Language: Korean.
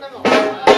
Gracias.